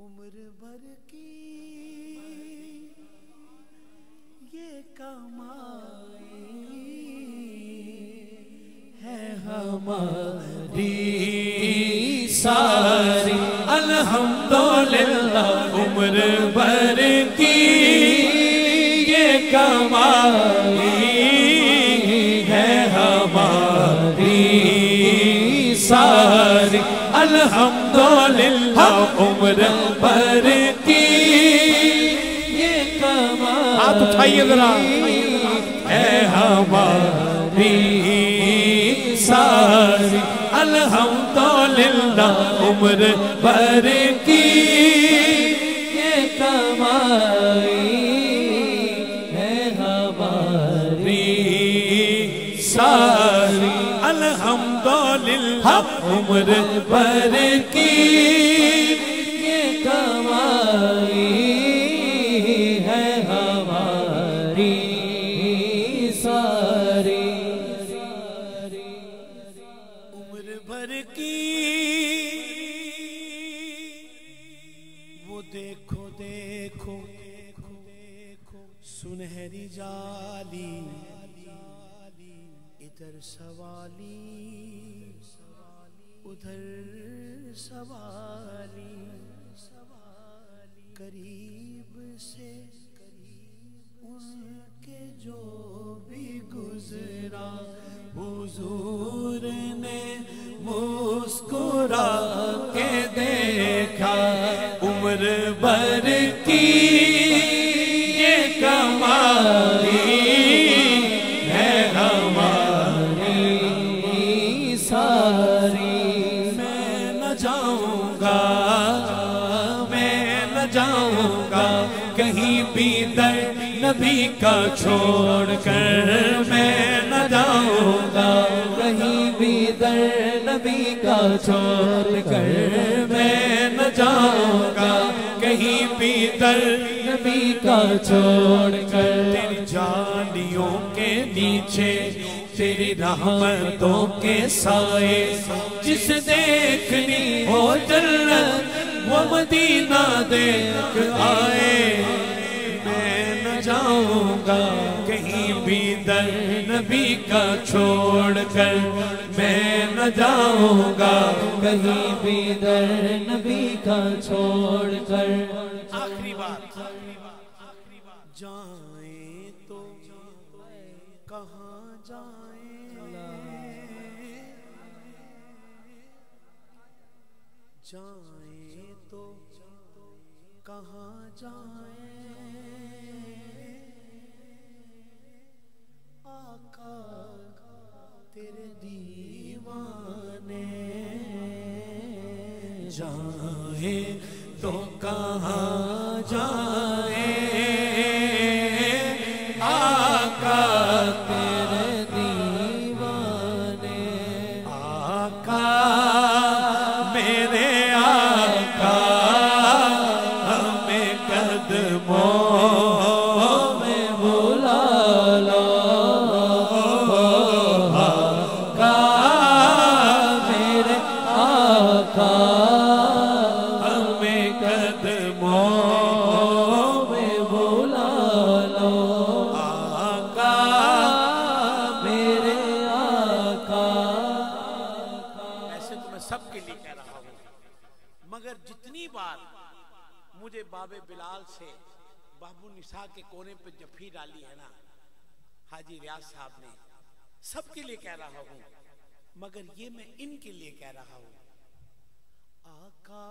उम्र भर की ये कमाई है हमारी सारी। अल्हम्दुलिल्लाह, उम्र भर की ये कमाई है हमारी सारी। अल्हम्दुलिल्लाह, उम्र भर की ये हाथ उठाइए जरा। है हमारी सारी। अल्हम्दुलिल्लाह उम्र भर की ये कमाई है हमारी सारी। अल्हम्दुलिल्लाह उम्र भर की वो देखो देखो देखो सुनहरी जाली, इधर सवाली, उधर सवाली, करीब से उनके जो भी गुजरा, हुजूर जाऊँगा, कहीं भी दर नबी का छोड़ कर मैं न जाऊँगा। कहीं भी दर नबी का छोड़ कर मैं न जाऊँगा। कहीं भी दर नबी का छोड़ कर तेरी जालियों के नीचे, तेरी रहमतों के साए, जिस देखनी हो जन्नत वो मदीना देख आए। मैं न जाऊँगा कहीं भी दर नबी का छोड़ कर। मैं न जाऊँगा कहीं भी दर नबी का छोड़ कर। आखिरी बात। जाए तो कहाँ जाए? जाए कहाँ जाए? आका तेरे दीवाने जाए तो कहाँ जाए? मुझे बाबे बिलाल से बाबू निशा के कोने पे जफी डाली है ना। हाजी रियाज साहब ने सबके लिए कह रहा हूँ, मगर ये मैं इनके लिए कह रहा हूँ। आका,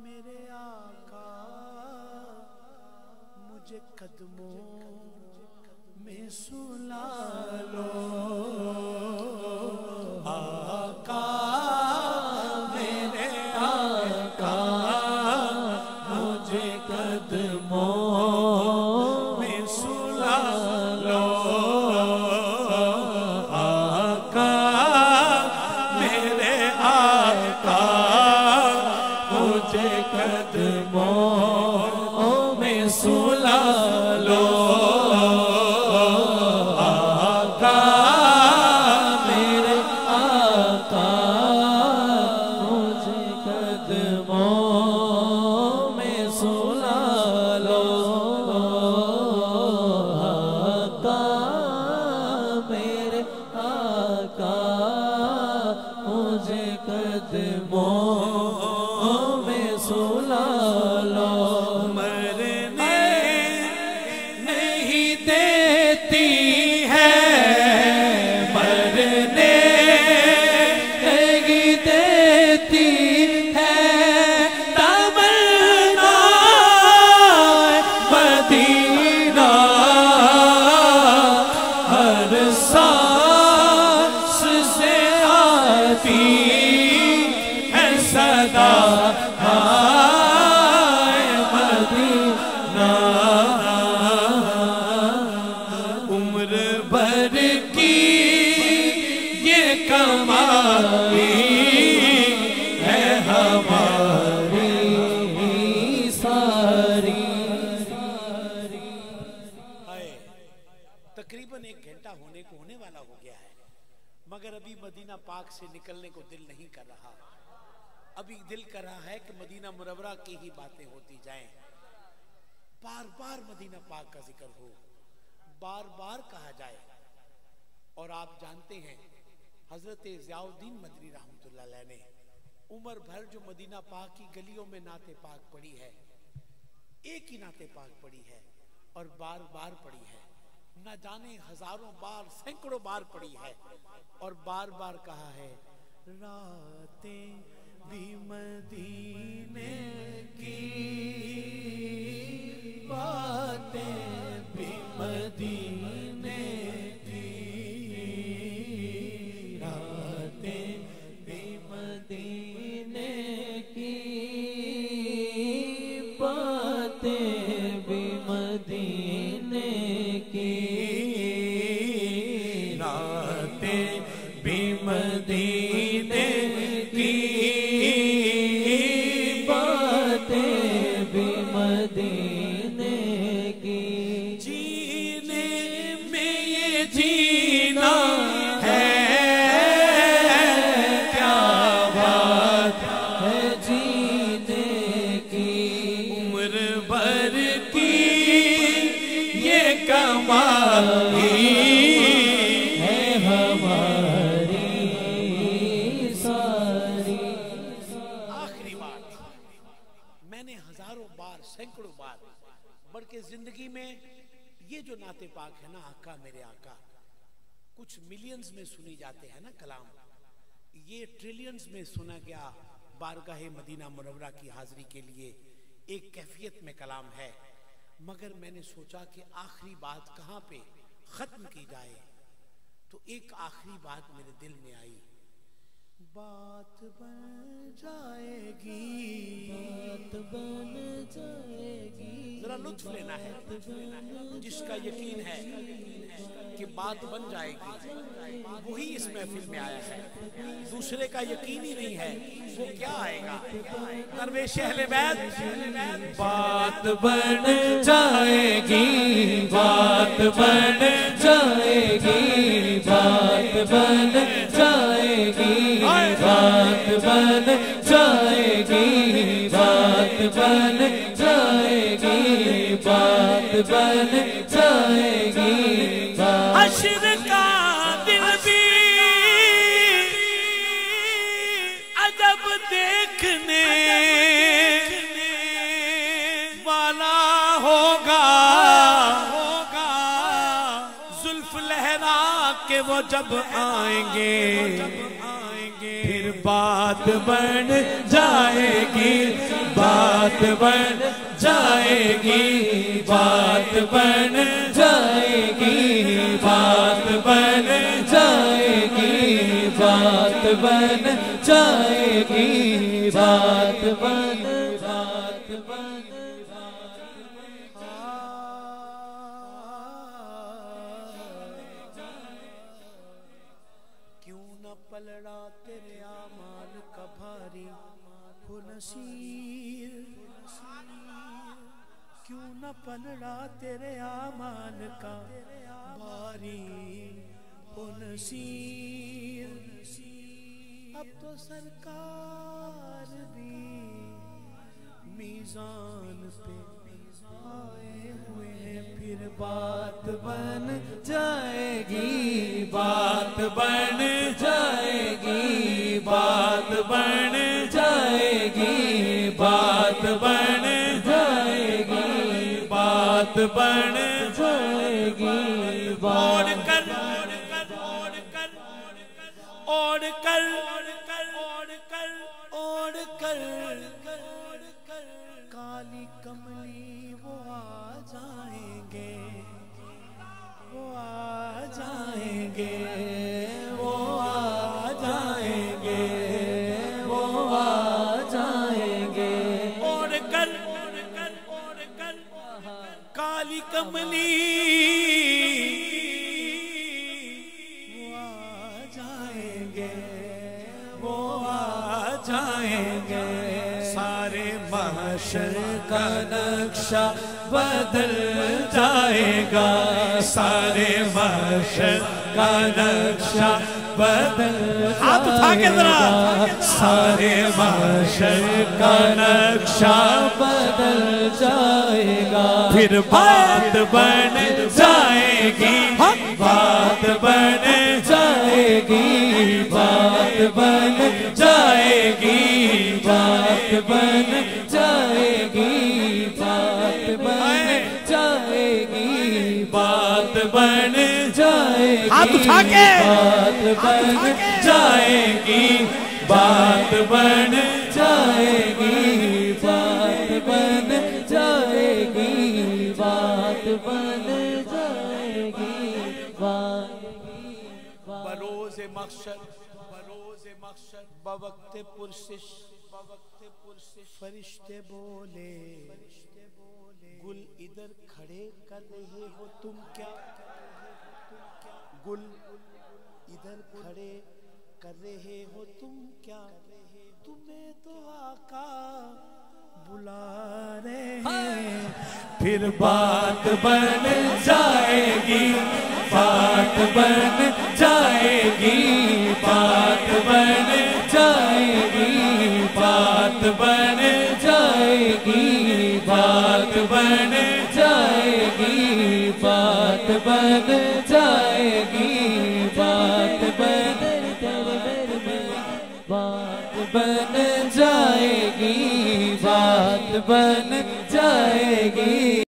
मेरे आका, मुझे कदमों में सुला लो। सुला लो आका मेरे आका मुझे में सुला लो मेरे आका मुझे कदमों मगर अभी मदीना पाक से निकलने को दिल नहीं कर रहा। अभी दिल कर रहा है कि मदीना मुरवरा की ही बातें होती जाएँ। बार बार मदीना पाक का ज़िक्र हो बार बार कहा जाए। और आप जानते हैं, हज़रत जियाउद्दीन मदनी रहमतुल्लाह ने उम्र भर जो मदीना पाक की गलियों में नाते पाक पड़ी है, एक ही नाते पाक पड़ी है और बार बार पड़ी है। न जाने हज़ारों बार, सैकड़ों बार पड़ी है और बार बार कहा है, रातें भी मदीने की सैकड़ों बार बल्कि ज़िंदगी में ये जो नाते पाक है ना, आका मेरे आका, कुछ मिलियंस में सुनी जाते हैं ना कलाम। ये ट्रिलियंस में सुना गया बारगाह मदीना मुनवरा की हाजिरी के लिए एक कैफियत में कलाम है। मगर मैंने सोचा कि आखिरी बात कहाँ पे खत्म की जाए। तो एक आखिरी बात मेरे दिल में आई। बात बन जाएगी। बात बन जाएगी। जरा लुत्फ लेना है। जिसका यकीन है कि बात बन जाएगी। वही इस महफिल में आया है। दूसरे का यकीन ही नहीं है, वो क्या आएगा? दरवेश बात बन जाएगी, बात बन जाएगी, बात बन जाएगी, बात बन जाएगी, बात बन जाएगी, बात बन जाएगी। जब आएँगे, फिर बात बन जाएगी, बात बन जाएगी, बात बन जाएगी, बात बन जाएगी, बात बन जाएगी, बात बन पलड़ा तेरे आमाल का भारी। नसीर, क्यों न पलड़ा तेरे आमाल का भारी। नसीर, अब तो सरकार भी मीजान पे आए। फिर बात बन जाएगी, बात बन जाएगी, बात बन जाएगी, बात बन जाएगी, बात बन जाएगी, बात कर ओढ़ कर ओढ़ कर जाएँगे, वो आ जाएँगे, वो आ जाएँगे। ओढ़ कर ओढ़ कर काली कमली वो जाएँगे वो जाएँगे। सारे महशर का नक्शा बदल जाएगा, सारे महशर का नक्शा बदल हाथ उठा के जरा। सारे महशर का नक्शा बदल जाएगा। फिर बात बन जाएगी। बात बन जाएगी। बात बन जाएगी। बात बन बन जाएगी। हाथ उठा के। बात बन जाएगी। बात बन जाएगी। बात बन जाएगी। बात बन जाएगी। बात बरोज मकसद बरोज मकसद बवक्त पुरसिश बवक्त पुरसिश फरिश्ते बोले गुल इधर खड़े कर रहे हो तुम क्या? गुल इधर खड़े कर रहे हो तुम क्या? तुम्हें तो आका बुला रहे हैं। फिर बात बन जाएगी बात बन जाएगी।